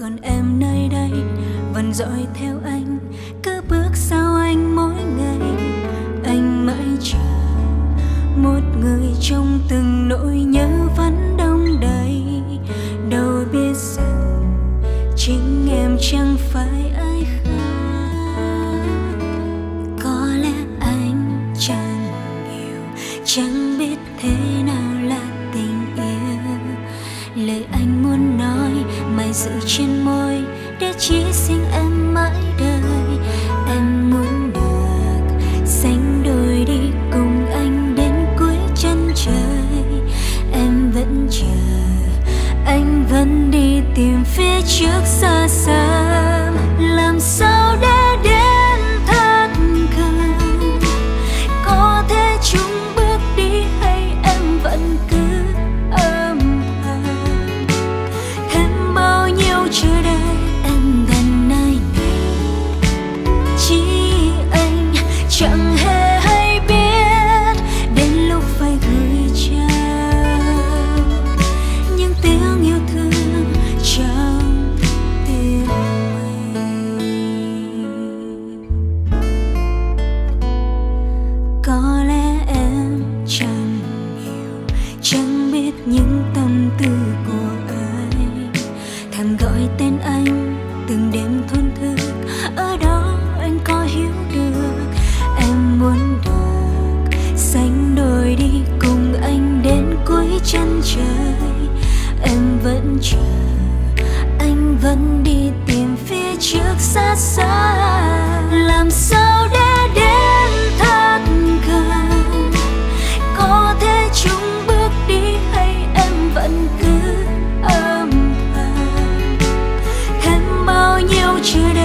còn em nơi đây, vẫn dõi theo anh. Cứ bước sau anh mỗi ngày, anh mãi chờ một người trong từng nỗi nhớ vẫn đông đầy. Đâu biết rằng chính em chẳng phải anh muốn nói mày giữ trên môi để chỉ sinh em mãi đời em muốn được sánh đôi đi cùng anh đến cuối chân trời em vẫn chờ, anh vẫn đi tìm phía trước xa xa. biết những tâm tư của ai thầm gọi tên anh, từng đêm thôn thức. Ở đó anh có hiểu được, em muốn được sánh đôi đi cùng anh đến cuối chân trời. Em vẫn chờ, anh vẫn đi tìm phía trước xa xa. you to